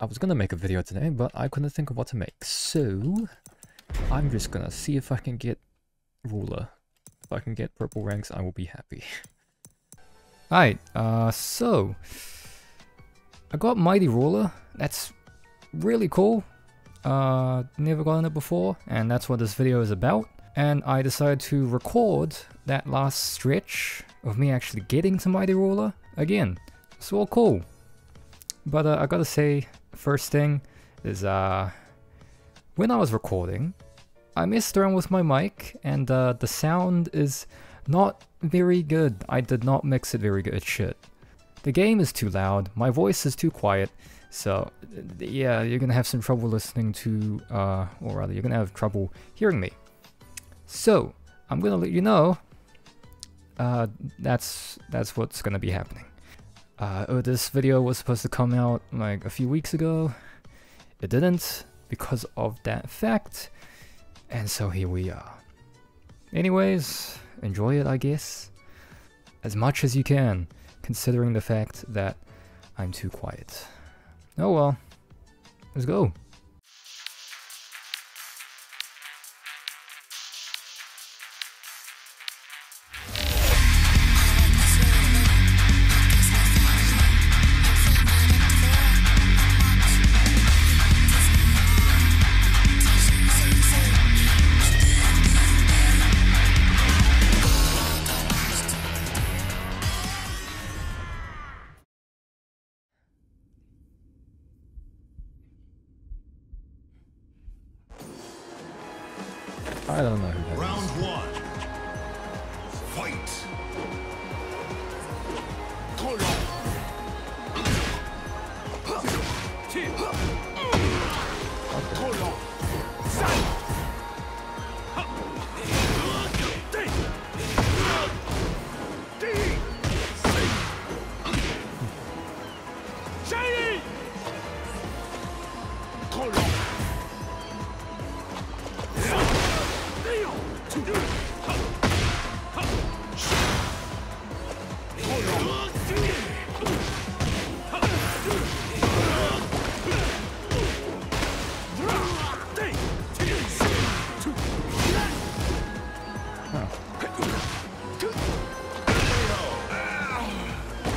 I was gonna make a video today, but I couldn't think of what to make. So, I'm just gonna see if I can get ruler. If I can get purple ranks, I will be happy. Alright, uh, so... I got Mighty Ruler. That's really cool. Uh, never gotten it before, and that's what this video is about. And I decided to record that last stretch of me actually getting to Mighty Ruler again. It's all cool. But uh, I gotta say, first thing is uh, when I was recording, I messed around with my mic and uh, the sound is not very good. I did not mix it very good shit. The game is too loud, my voice is too quiet, so yeah, you're gonna have some trouble listening to, uh, or rather, you're gonna have trouble hearing me. So, I'm gonna let you know, uh, that's, that's what's gonna be happening. Uh, oh, this video was supposed to come out like a few weeks ago. It didn't because of that fact. And so here we are. Anyways, enjoy it, I guess. As much as you can, considering the fact that I'm too quiet. Oh well. Let's go.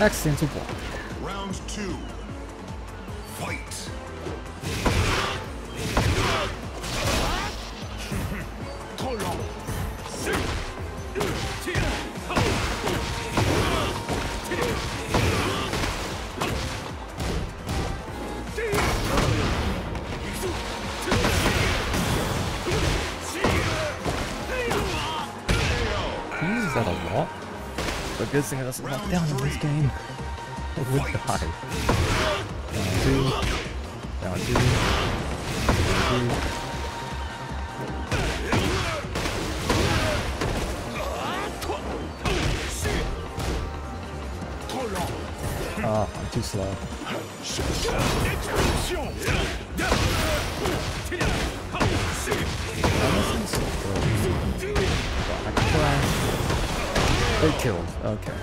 Accidental block. Round good thing I doesn't knock down in this game. I would die. Down two. Down two. Down two. I'm too slow. Honestly, so. But I crashed. They killed. Okay.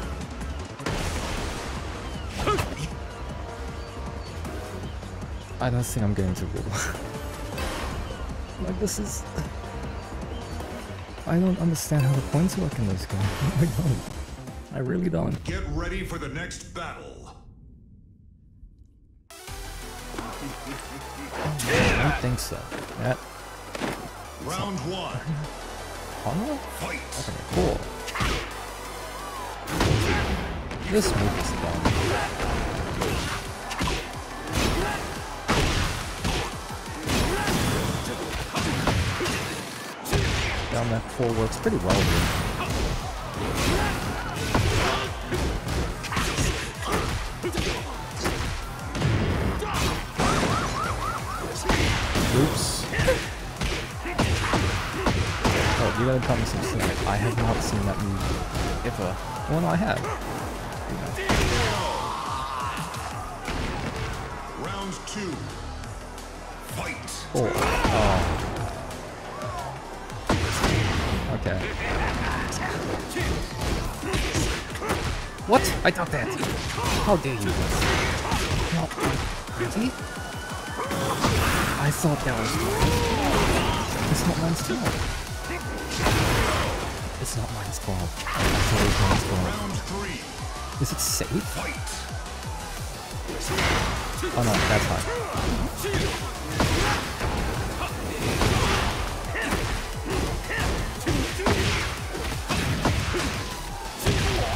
I don't think I'm getting to rule. like this is. I don't understand how the points work in this game. I don't. I really don't. Get ready for the next battle. I don't think so. That Round one. Honor? Fight. Okay, cool. This move is dumb. Down that four works pretty well here. Oops. Oh, you gotta tell me something. I have not seen that move ever. Uh, well, no, I have. Two. Fight. Oh. oh. Okay. What? I thought that. How dare you? No. Really? I thought that was mine. It's not mine's 12. It's not mine's 12. I thought mine's 12. Round three. Is it safe? Oh no, that's.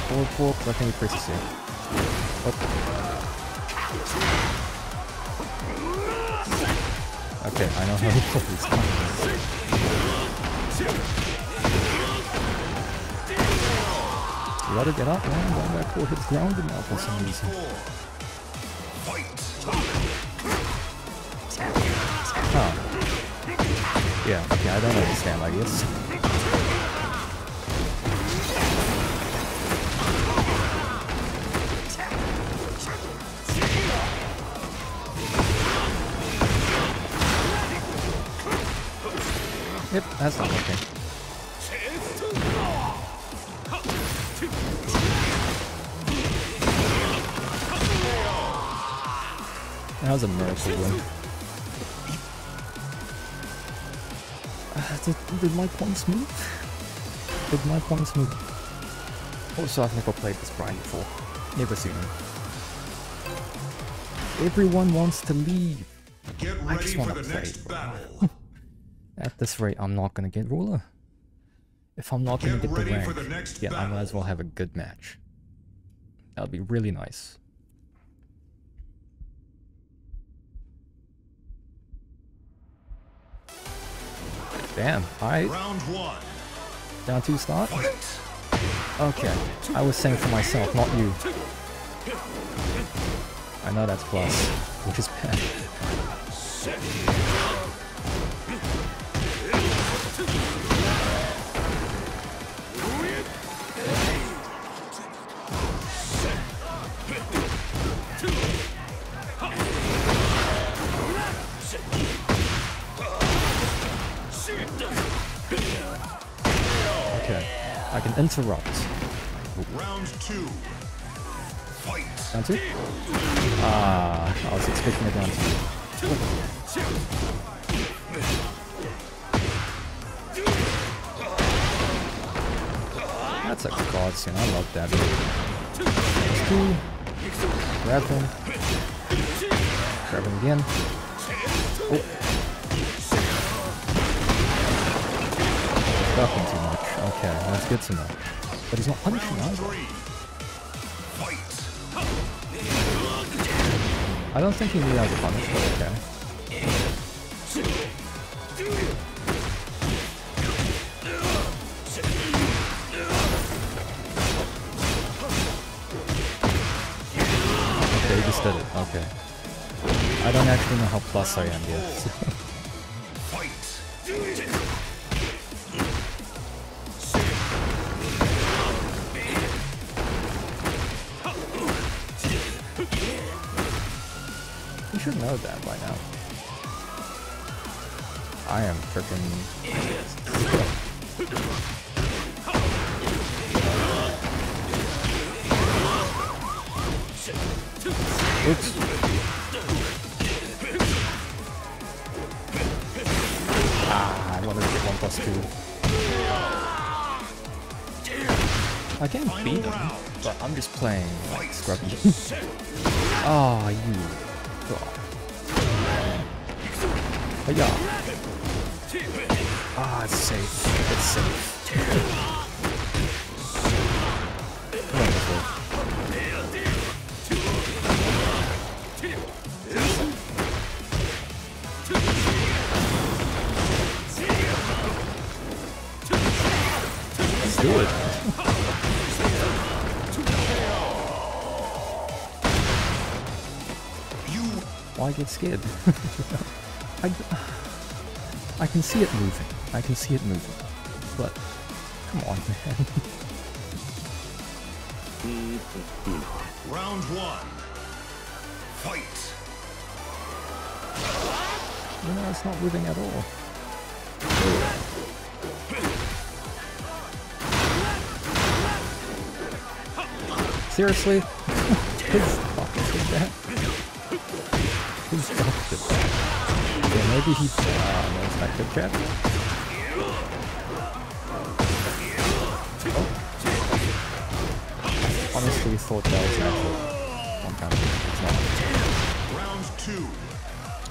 Forward fork, what can we press here? Okay, I know how to put these You gotta get up, man. Back four hits grounded now for some reason. Huh. Yeah, okay, I don't understand, I guess. Yep, that's not working. That was a miracle win. Uh, did, did my points move? Did my points move? Also, I've never played this Bryan before. Never seen him. Everyone wants to leave. Get I just wanna play, next At this rate, I'm not gonna get ruler. If I'm not gonna Get get the ready rank, for the next yeah, I might as well have a good match. That'd be really nice. Damn, alright, Round one. down two start. Okay, I was saying for myself, not you. I know that's plus, which is bad. I can interrupt. Round two. Fight. Down two? Ah, I was expecting a down two. That's a godsend. I love that. Two. Grab him. Grab him again. Oh. Ducking too much. Okay, that's good to know. But he's not punishing Round either. I don't think he knew how to punish, but okay. Okay, he just did it. Okay. I don't actually know how plus I am yet. freaking. Oops. Ah, I wanted to get one plus two. I can't beat him, but I'm just playing like scrubby. oh, you. God. But yeah. Ah, it's safe. It's safe. Do it. Why get scared? I, I can see it moving. I can see it moving. But, come on, man. round one. Fight. You know, it's not moving at all. Seriously? Please fucking do that. just dropped it. Yeah, maybe he... Uh, no, it's not good jab. Honestly thought that was actually one counter. It's not. Round two.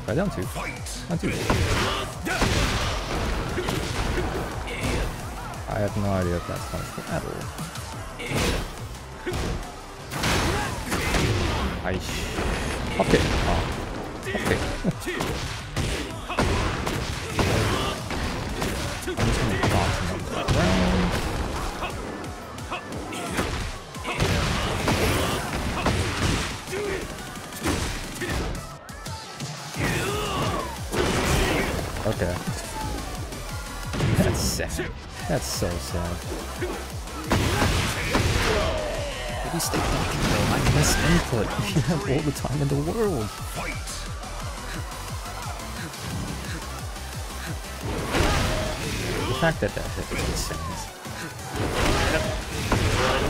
Right down two. Down two. I have no idea if that's punishable at all. Aish. Okay. Oh. Okay. I'm Okay. That's sad. That's so sad. Maybe stay fucking low. I miss input. You have all the time in the world. The fact that that hit is insane.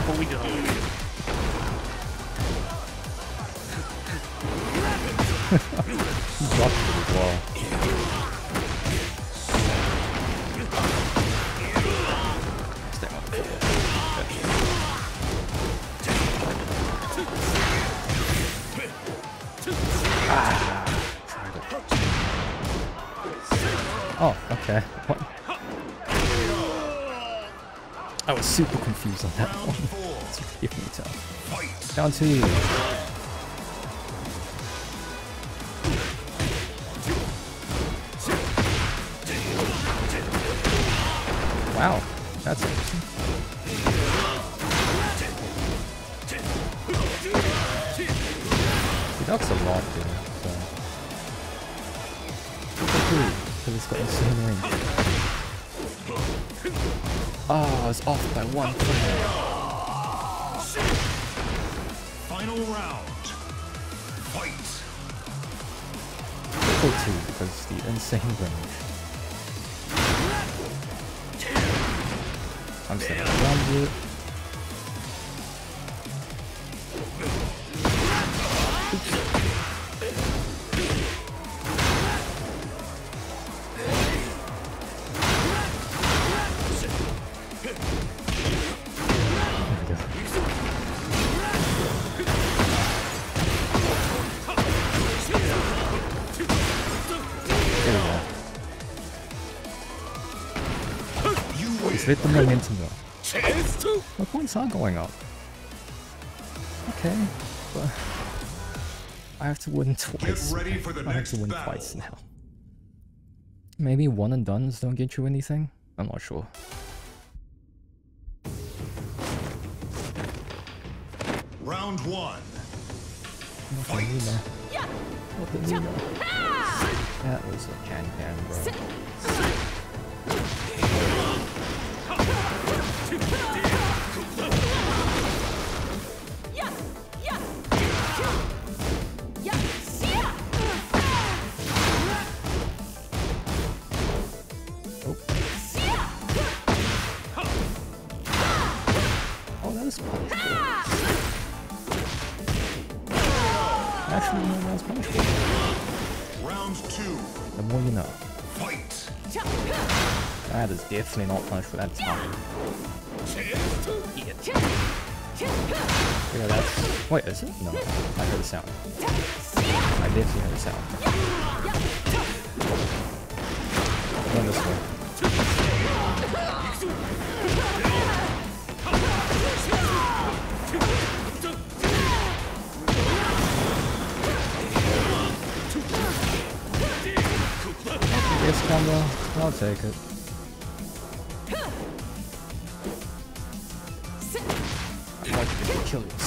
But we go. It as well. Oh, okay. What? I was super confused on that one. It's me tough. Down to you. Wow, that's interesting. He ducks a lot here, so. Because it's got insane range. Oh, ah, it's off by one frame. Final round. Fight. Triple two because the insane range. I'm You Just win. let the momentum go. My points are going up. Okay, but I have to win twice. ready for the I have next to win battle. twice now. Maybe one and dones don't get you anything? I'm not sure. Round one. Not Fight. Luna. Not the That was a can can, bro. Definitely not punishable. That's fine. Yeah, that's. Wait, is it? No. I heard a sound. I definitely heard a sound. Going this way. Yes, combo. I'll take it. Like you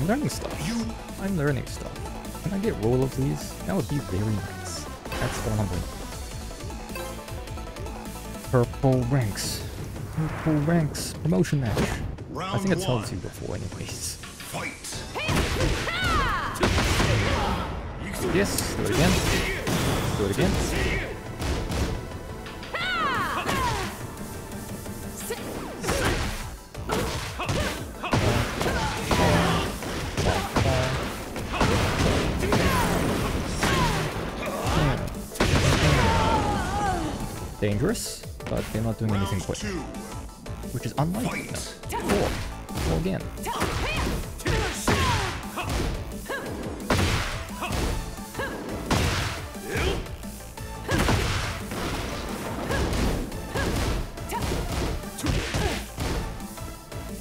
I'm learning stuff. I'm learning stuff. Can I get roll of these? That would be very nice. That's 100. Purple ranks. Purple ranks. Promotion match. round I think I one. told you before anyways. Fight. Yes, do it again. Do it again. Dangerous, but they're not doing anything quick, which is unlikely. No. Four. Go again.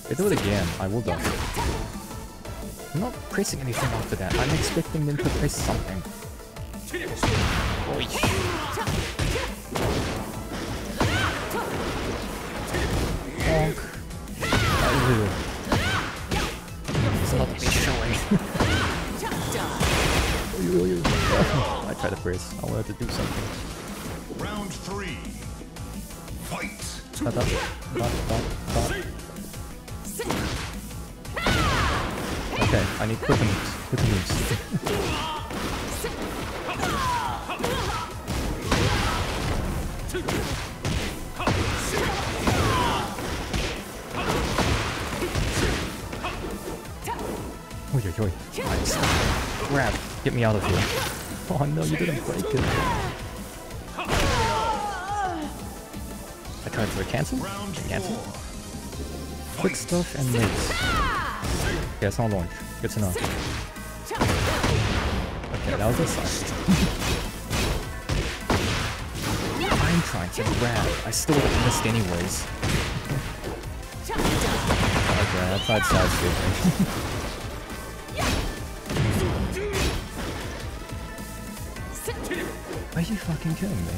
They do it again, I will die. I'm not pressing anything after that. I'm expecting them to press something. Ugh. It's not me showing. I tried to press. I wanted to do something. Round three. Fight. Dot, dot, dot, dot, dot. Okay, I need quick moves. Quick moves. Grab. Get me out of here. Oh no, you didn't break it. I tried to cancel. Round Cancel. four. Quick stuff and mates. Okay, it's not launch. Good to know. Okay, that was a sign. I'm trying to grab. I still missed anyways. Okay, I tried side you fucking kidding me?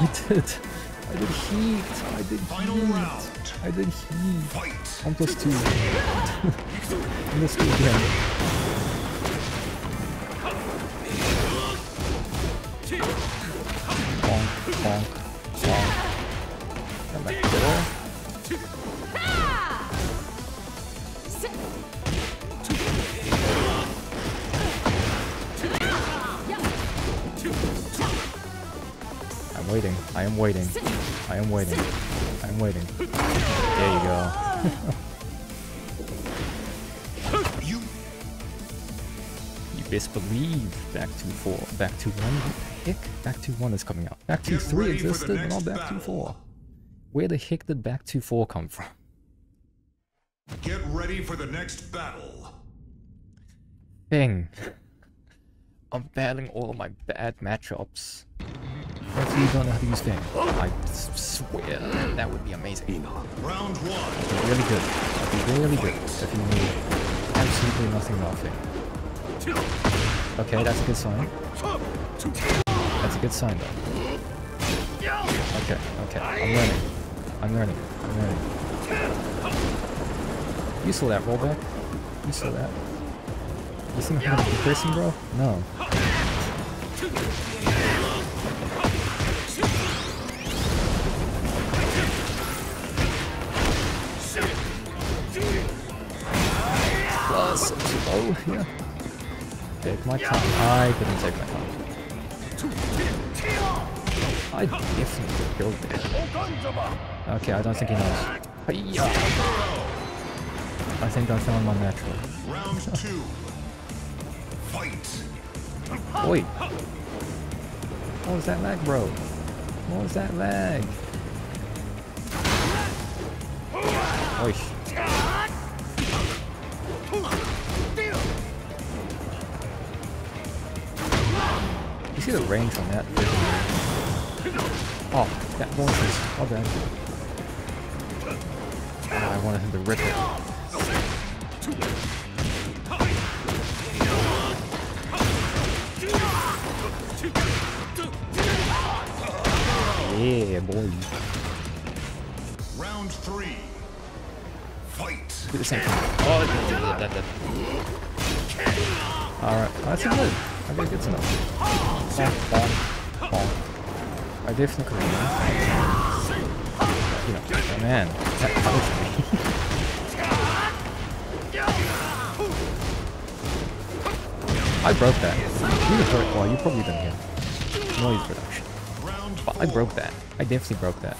I did. I did heat. I did Final heat. round. I did heat. Fight. One plus two. Missed it again. Bonk, bonk. Waiting. I am waiting. I am waiting. I am waiting. There you go. You You best believe back to four. Back to one. Heck, back to one is coming out. Back to Get three existed, but not back to four. Where the heck did back to four come from? get ready for the next battle. Thing. I'm battling all of my bad matchups. What if you don't know how to use Fang? I s- swear that would be amazing. Round one. Really good. That'd be really good if you knew absolutely nothing about Fang. Okay, that's a good sign. That's a good sign though. Okay, okay. I'm learning. I'm learning. I'm learning. You saw that rollback? You saw that? You see how I'm bro? No. Plus, oh, yeah. Take my time. I didn't take my time. I definitely killed that. Okay, I don't think he knows. I think I found my natural. Round two. Fight. Wait! What was that lag, bro? What was that lag? Oish. See the range on that? Oh, that launches. Oh, bad. Ah, wanted him to rip it. Yeah, boy. Round three. Fight. Do the same thing. Oh, that, that, that. Alright, that's good. I think it's enough. Bonk, bonk, bonk. I definitely could have You know, oh man, that punished me. I broke that. You hurt. Well, you probably didn't hear. Noise reduction. But I broke that. I definitely broke that.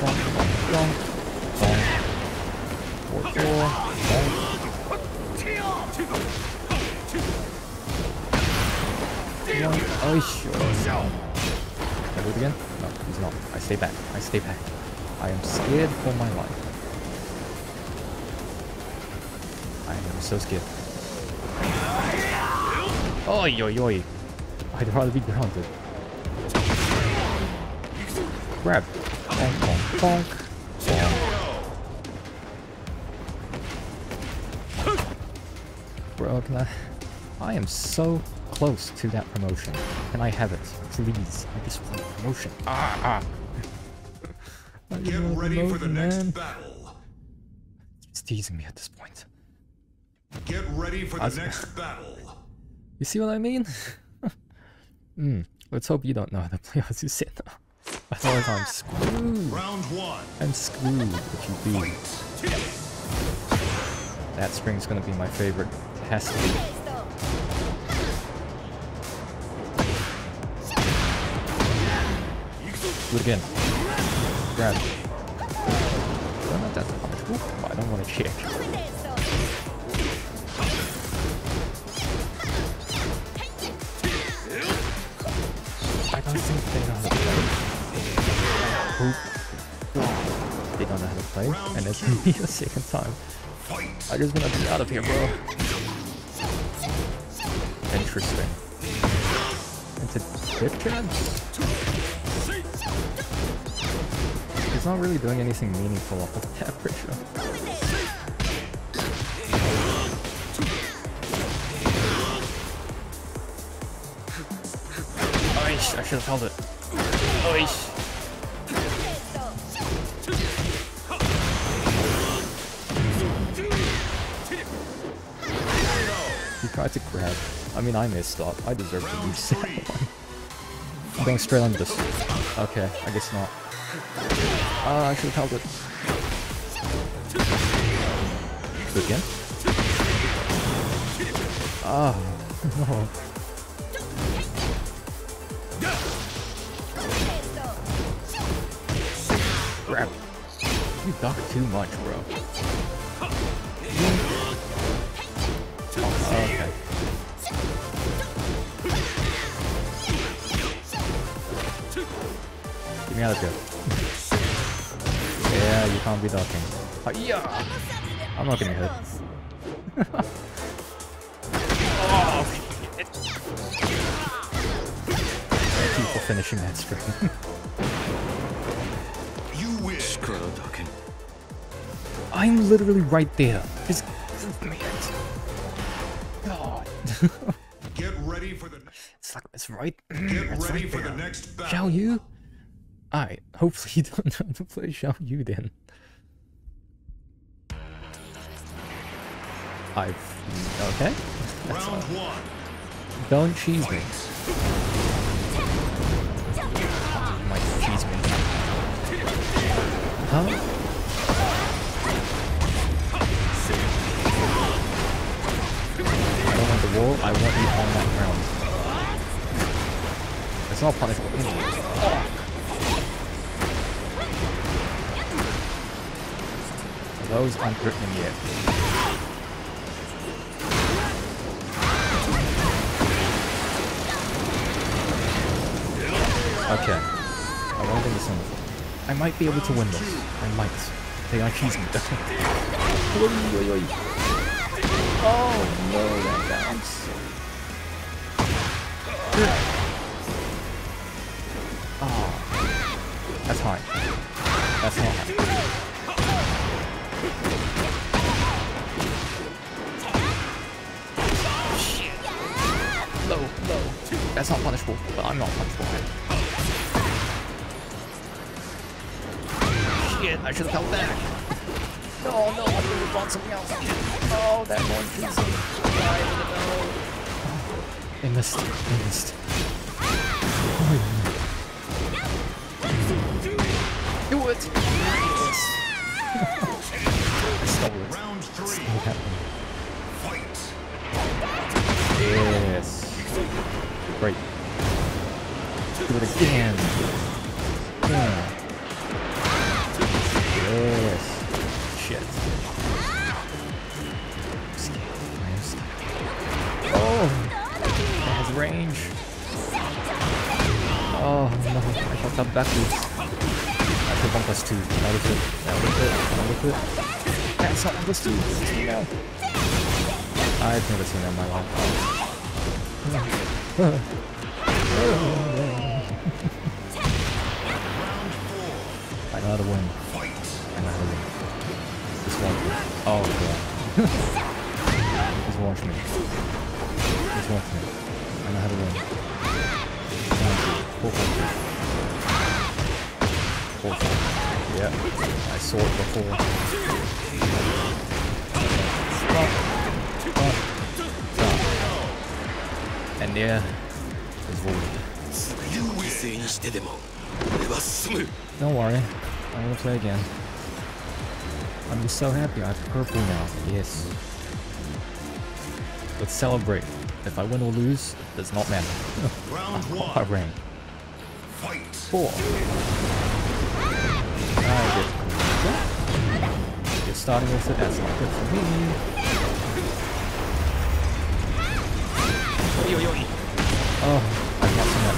bonk, bonk, bonk. Four. Bonk. Oh, sure. Can I do it again? No, he's not. I stay back. I stay back. I am scared for my life. I am so scared. Oi, oi, oi. I'd rather be grounded. Grab. Bonk, bonk, bonk. Bonk. Bro, can I... I am so close to that promotion. Can I have it? Please. I just want promotion. Ah, ah. Get want a ready for the promotion, next man. battle. It's teasing me at this point. Get ready for the next battle. You see what I mean? Hmm. Let's hope you don't know how to play Azucena. Otherwise I'm screwed. Round one. I'm screwed if you do. Fight. That spring's gonna be my favorite. Has to be. Do it again. Grab. Well, not that much. I don't want to check. I don't think they know how to play. They don't know how to play, and it's me the second time. I just wanna be out of here, bro. Interesting. a dip chance? He's not really doing anything meaningful off of that pressure. Oish, I should have held it. Oish. Tried to grab. I mean, I messed up. I deserve to lose that one. I'm going straight on this. Okay, I guess not. Ah, I should have held it. Do it again? Ah, no. Grab. You duck too much, bro. Me out of here. Yeah, you can't be ducking. Hiya! I'm not getting hit. oh. Thank you for finishing that string. You win. I'm literally right there. Just... Man. God. Get ready for the it's like, it's right. Get it's ready right for there. the next battle. Xiaoyu? Alright, hopefully you don't know how to play Xiaoyu then. I've... Okay. That's Round all. one. Don't cheese me. You might cheese me. Huh? I don't want the wall, I want you on that ground. It's not punishable. Those aren't written yet. Okay. I win this one. I might be able to win this. I might. They are oi. Oh no, bounce. Ah, that's high. That's not high. Low, low. That's not punishable, but I'm not punishable. Shit, I should have held back. No, no, I should have bought something else. Oh, that one piece of. They missed. They missed. Do it! Yes. I stole. Round three. Fight. Yes. Great. Do it again. Yeah. Yes. Shit. Oh! It has range. Oh no, I fucked up backwards. I took one plus two. That was it. That was it. That was it. That's not one two. It's two now. I've never seen that in my life. I know how to win. I know how to win. Watch me. Oh god. Just watch me. Just watch me. I know how to win. One, four, four, two. Four, four. Yeah. I saw it before. And there is Void. Don't worry, I'm gonna play again. I'm so happy I have purple now, yes. Let's celebrate. If I win or lose, it's does not matter. Round one. I rank. Fight. Four. Ah, You're starting with it, that's not good for me. Oh, I've not seen that.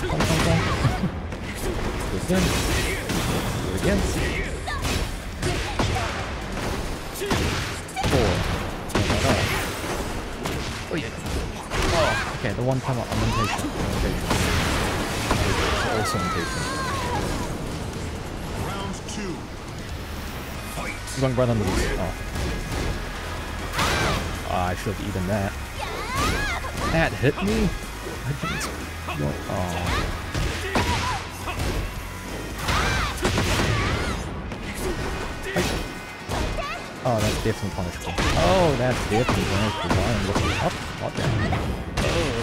Dun, dun, dun. Do it again. Four. Oh yeah. Oh, okay, the one time I'm impatient. I'm impatient. It's also impatient. Round two. Fight. I'm this. Oh. Ah, I should have eaten that. That hit me? I didn't. Oh. Oh, that's definitely punishable. Oh, that's definitely punishable. I am looking up, down. Oh.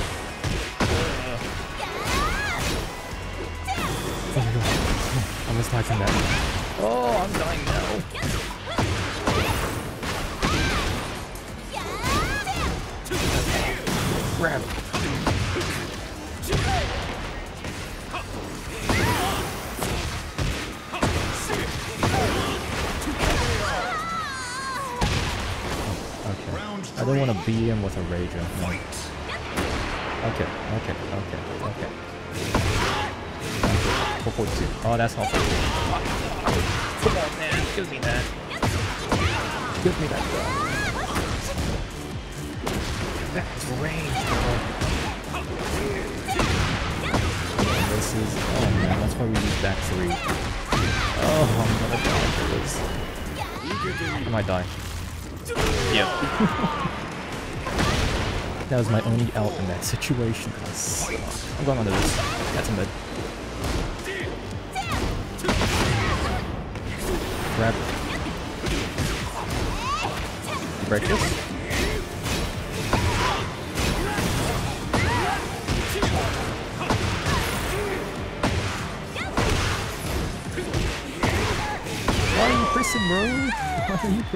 I'm just touching that. Oh, I'm dying now. Grab it. Okay. I don't want to beat him with a rager. No. Okay, okay, okay, okay. Four point two. Oh, that's not four point two. Come on, man. Give me that. Give me that gun. That's range. And This is... Oh, man. That's why we use back three. Oh, I'm gonna die for this. I might die. Yep. that was my only out in that situation. I'm going under this. That's a mid. Grab it. Break this?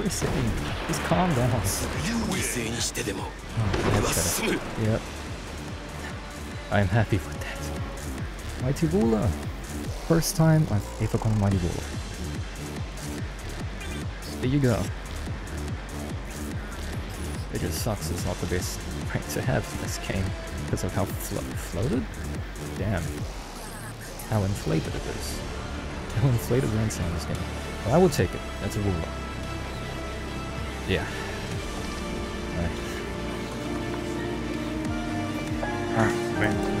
We're. Just calm down. Oh, yep. I am happy with that. Mighty Ruler. First time I've ever called Mighty Ruler. There you go. It just sucks it's not the best rank to have in this game because of how flo floated? Damn. How inflated it is. How inflated ranks are this game. But I will take it. That's a rule. Yeah. Alright. Alright, man. Okay, good.